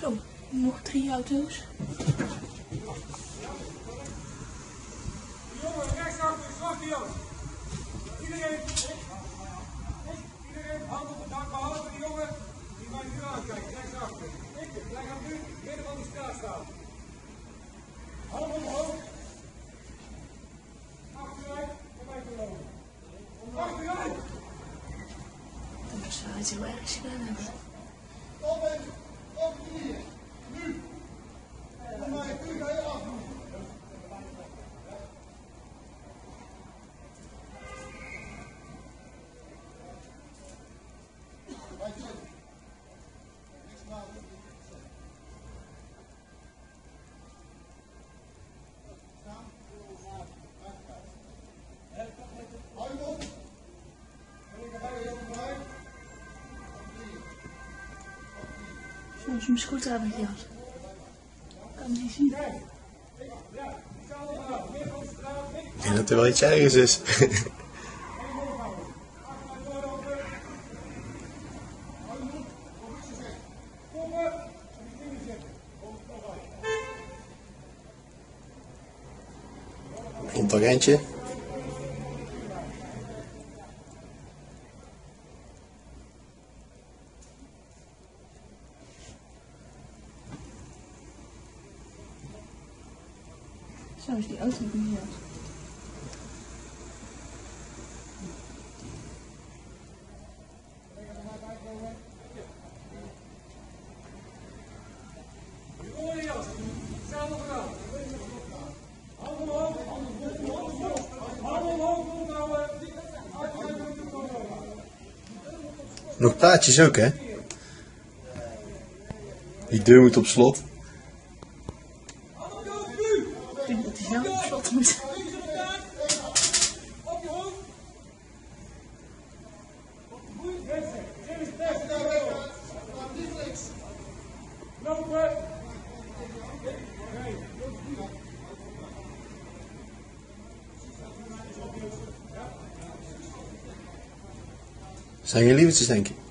Zo, nog drie auto's. Jongen, rechtsachter, zwart jongen. Iedereen, iedereen hand op de dak, behalve de jongen die mij nu aankijkt, rechtsachter. Ik, blijf gaat nu midden van de straat staan. acaba çıkarmadı. Soms mijn scooter heb ik jas. Kan niet zien. Ik denk dat er wel iets ergens is. Komt eentje? Is die auto niet. Nog plaatjes ook, hè? Die deur moet op slot. Hand omhoog, nu! Ik denk dat hij zelf op slot moet. Links op. Op je hoofd. Geen respect. Lopen. Zijn geen lievertjes, denk ik.